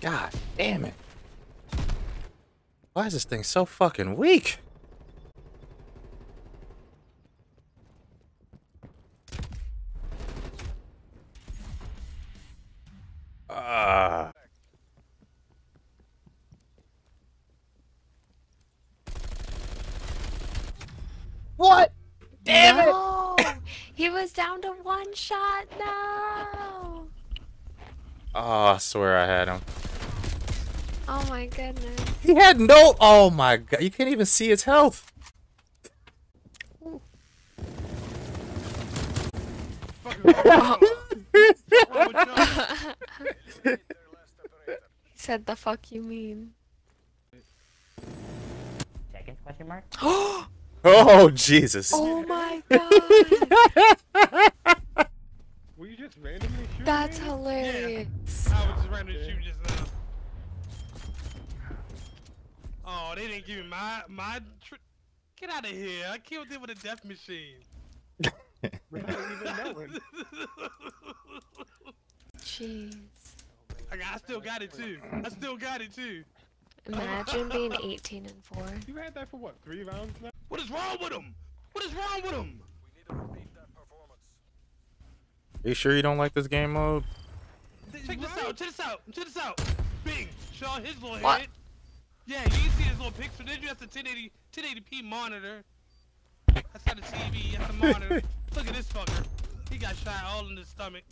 God damn it. Why is this thing so fucking weak? Ah. What? Damn it! he was down to one shot. No! Oh, I swear I had him. Oh my goodness. He had no. Oh my god! You can't even see his health. He said the fuck you mean. Seconds question mark? Oh Jesus! Oh my god. Were you just randomly shooting That's me? hilarious. I was just ready to shoot just now. Oh, they didn't give me my my. Tr- Get out of here! I killed them with a death machine. Without even knowing. Jeez. I, got, I still got it too. I still got it too. Imagine being 18 and 4. You had that for what, three rounds now? What is wrong with him? What is wrong with him? You sure you don't like this game mode? Check this out. Check this out. Check this out. Bing. Show his little What? head. Yeah, you can see his little picture. Then you have the 1080 1080p monitor. That's not a TV. That's a monitor. Look at this fucker. He got shot all in the stomach.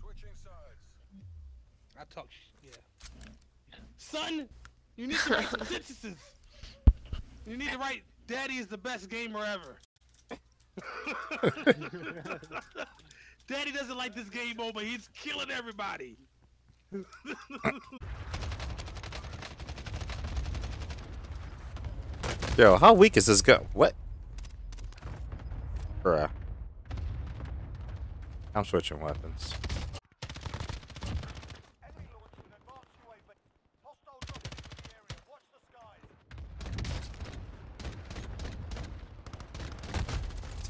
Switching sides. I talk sh- yeah. Son, you need to write some sentences. You need to write, Daddy is the best gamer ever. Daddy doesn't like this game but he's killing everybody. Yo, how weak is this gun? What? Bruh. I'm switching weapons.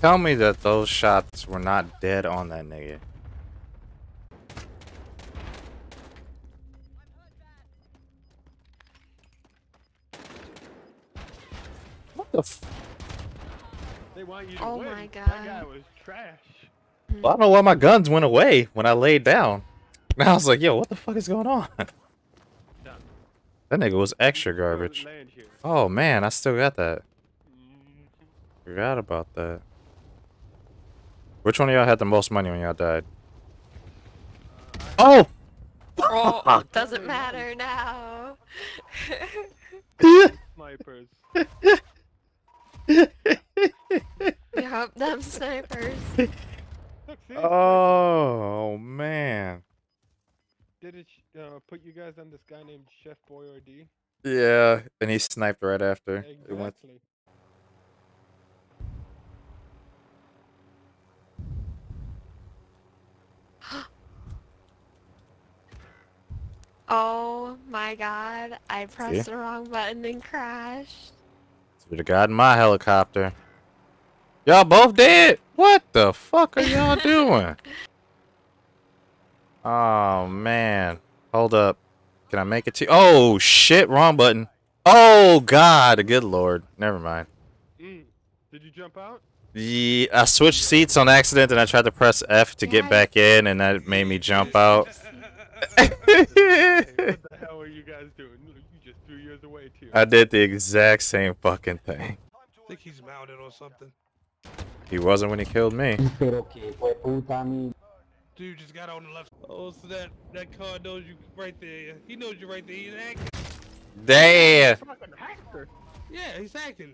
Tell me that those shots were not dead on that nigga. What the f- They want you to Oh win. my That guy was trash. well, I don't know why my guns went away when I laid down. And I was like, yo, what the fuck is going on? Done. That nigga was extra garbage. Oh man, I still got that. Mhm. Forgot about that. Which one of y'all had the most money when y'all died? Oh! Oh, doesn't matter now. Snipers. yep, them snipers. Oh man. Did it uh, put you guys on this guy named Chef Boyardee? Yeah, and he sniped right after. Exactly. Oh my god, I pressed See? the wrong button and crashed. to the god in my helicopter. Y'all both dead? What the fuck are y'all doing? Oh man. Hold up. Can I make it to Oh shit, wrong button. Oh god, good lord. Never mind. Mm. Did you jump out? Yeah, I switched seats on accident and I tried to press F to get back in and that made me jump out. Hey, what the hell are you guys doing? You just threw yours away too. I did the exact same fucking thing. Time to think he's mounted or something. He wasn't when he killed me. Pero que fue puta mi. Dude just got on the left. Oh, so that that car knows you right there. He knows you right there. He's acting. Damn. Fucking. Yeah, he's acting.